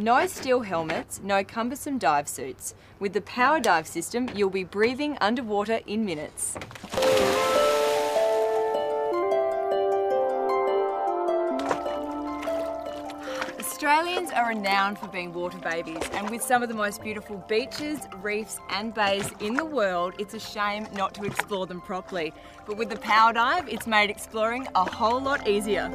No steel helmets, no cumbersome dive suits. With the Power Dive system, you'll be breathing underwater in minutes. Australians are renowned for being water babies, and with some of the most beautiful beaches, reefs, and bays in the world, it's a shame not to explore them properly. But with the Power Dive, it's made exploring a whole lot easier.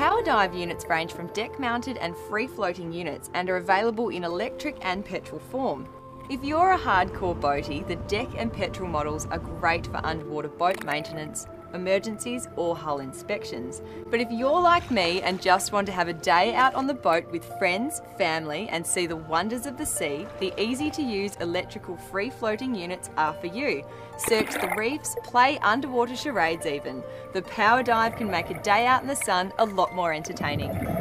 Power Dive units range from deck mounted and free floating units and are available in electric and petrol form. If you're a hardcore boatie, the deck and petrol models are great for underwater boat maintenance, emergencies or hull inspections. But if you're like me and just want to have a day out on the boat with friends, family and see the wonders of the sea, the easy to use electrical free floating units are for you. Search the reefs, play underwater charades even. The Power Dive can make a day out in the sun a lot more entertaining.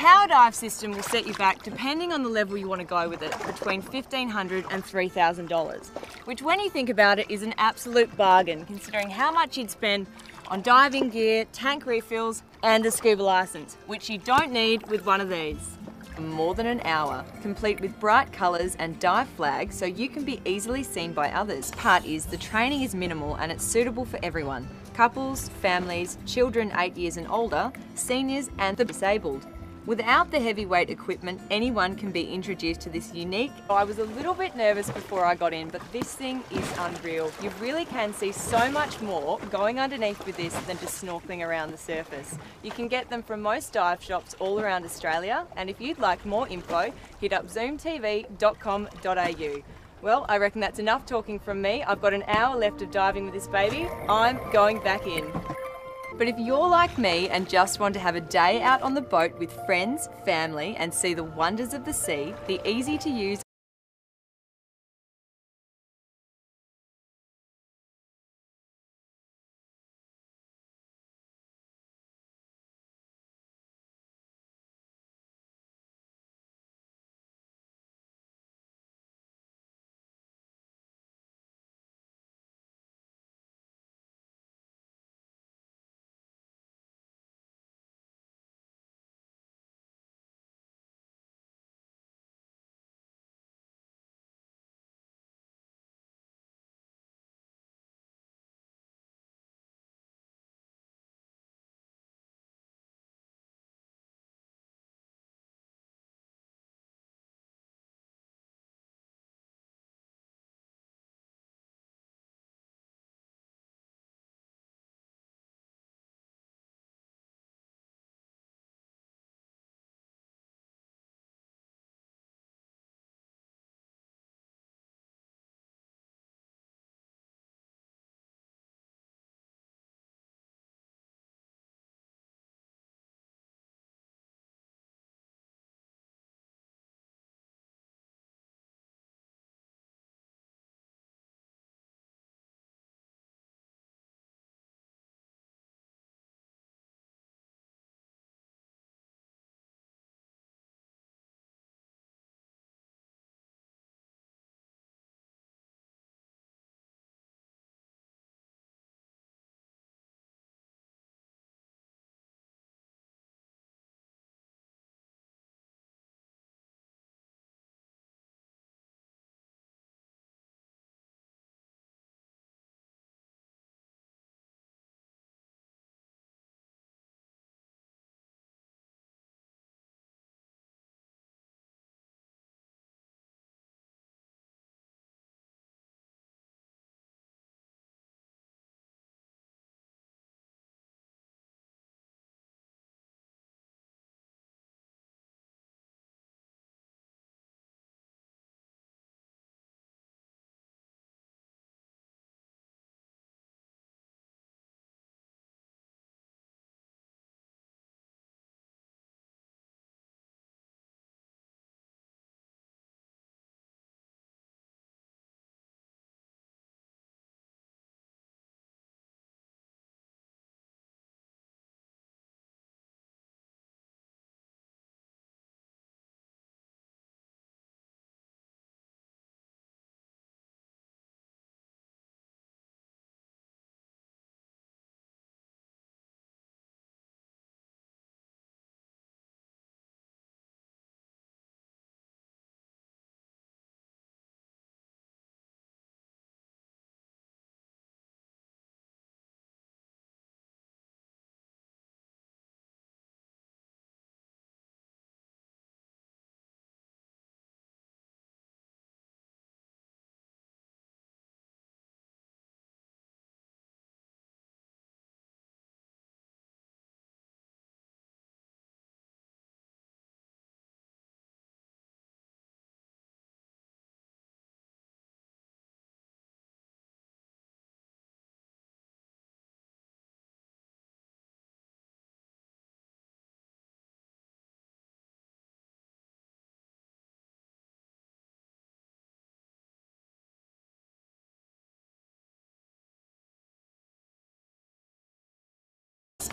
Power dive system will set you back, depending on the level you want to go with it, between $1,500 and $3,000, which when you think about it is an absolute bargain considering how much you'd spend on diving gear, tank refills and a scuba license, which you don't need with one of these. More than an hour, complete with bright colours and dive flags so you can be easily seen by others. Part is the training is minimal and it's suitable for everyone. Couples, families, children 8 years and older, seniors and the disabled. Without the heavyweight equipment, anyone can be introduced to this unique. I was a little bit nervous before I got in, but this thing is unreal. You really can see so much more going underneath with this than just snorkeling around the surface. You can get them from most dive shops all around Australia, and if you'd like more info, hit up zoomtv.com.au. Well, I reckon that's enough talking from me. I've got an hour left of diving with this baby. I'm going back in. But if you're like me and just want to have a day out on the boat with friends, family, and see the wonders of the sea, the easy to use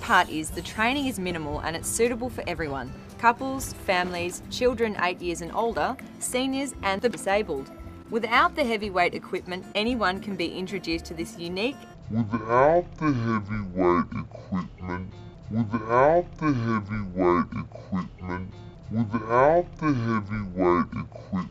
part is the training is minimal and it's suitable for everyone couples, families, children 8 years and older, seniors, and the disabled. Without the heavyweight equipment, anyone can be introduced to this unique Without the heavyweight equipment, without the heavyweight equipment, without the heavyweight equipment,